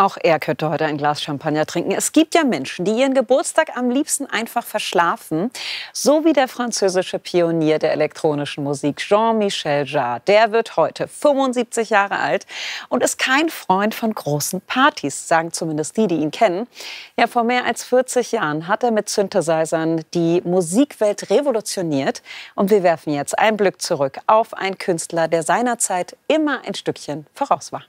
Auch er könnte heute ein Glas Champagner trinken. Es gibt ja Menschen, die ihren Geburtstag am liebsten einfach verschlafen. So wie der französische Pionier der elektronischen Musik Jean-Michel Jarre. Der wird heute 75 Jahre alt und ist kein Freund von großen Partys, sagen zumindest die, die ihn kennen. Ja, vor mehr als 40 Jahren hat er mit Synthesizern die Musikwelt revolutioniert. Und wir werfen jetzt einen Blick zurück auf einen Künstler, der seinerzeit immer ein Stückchen voraus war.